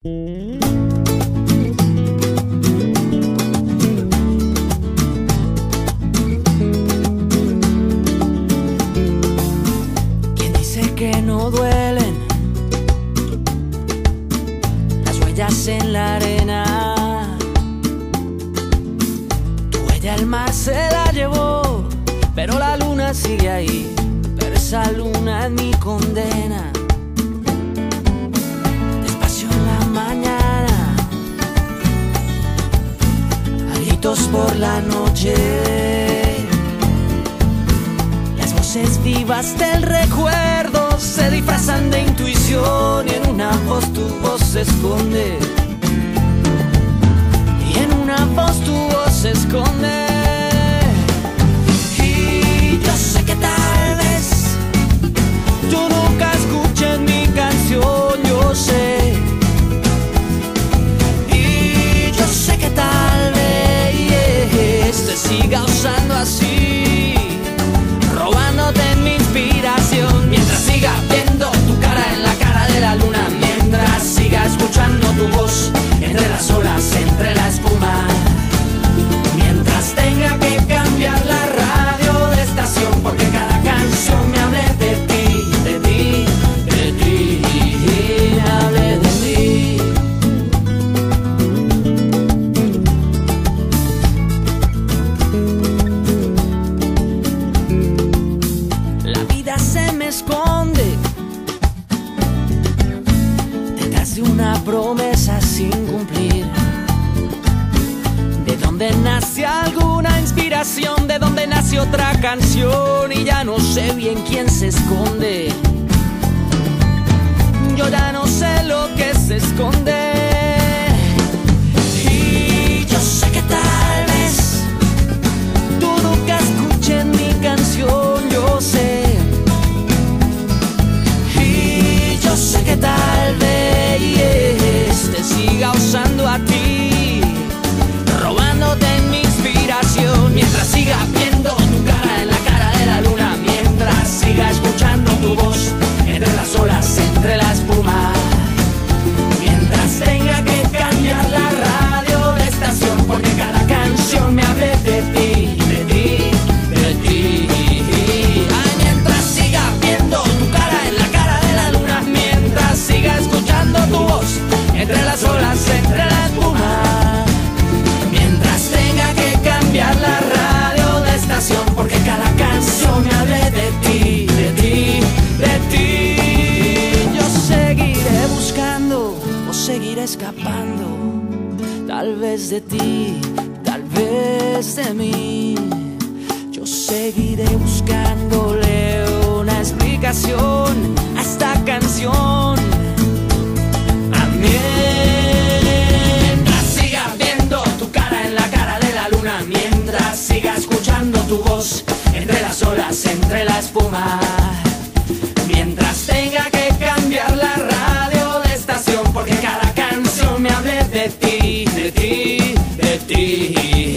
¿Quién dice que no duelen las huellas en la arena? Tu huella el mar se la llevó, pero la luna sigue ahí. Pero esa luna es mi condena. Por la noche. Las voces vivas del recuerdo se disfrazan de intuición y en una voz tu voz se esconde. Y en una voz tu voz se esconde. assim. Vida se me esconde detrás de una promesa sin cumplir. De donde nace alguna inspiración, de donde nace otra canción y ya no sé bien quién se esconde. Entre. Mientras tenga que cambiar la radio de estación porque cada canción me hable de ti, de ti, de ti. Yo seguiré buscando o seguiré escapando, tal vez de ti, tal vez de mí. Yo seguiré buscándole una explicación a esta canción. Tu voz entre las olas, entre la espuma, mientras tenga que cambiar la radio de estación porque cada canción me hable de ti, de ti, de ti.